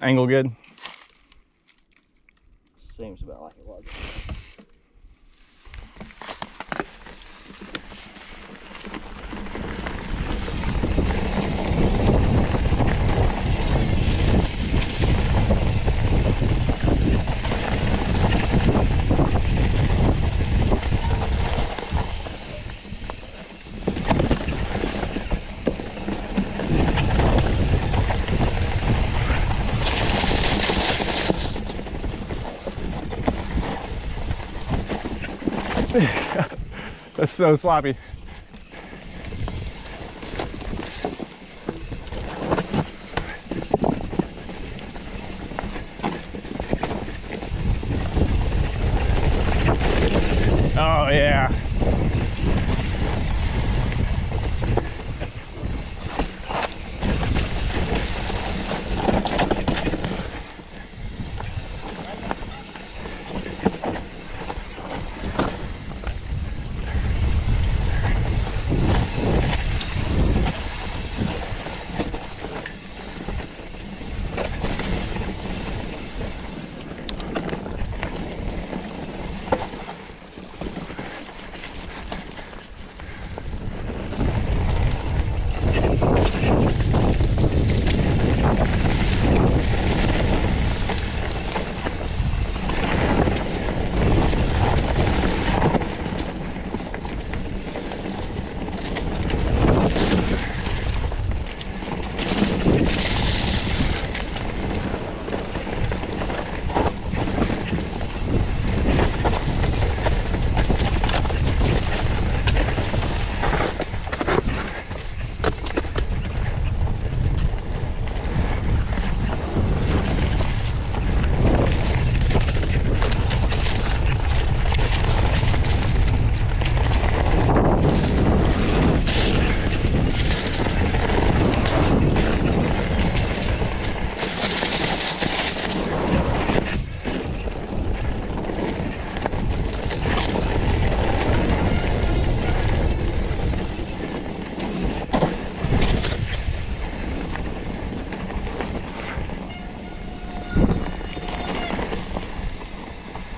Angle good? Seems about like it was. That's so sloppy. Oh yeah.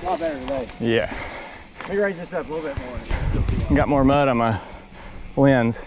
A lot better today. Yeah. Let me raise this up a little bit more. Got more mud on my lens.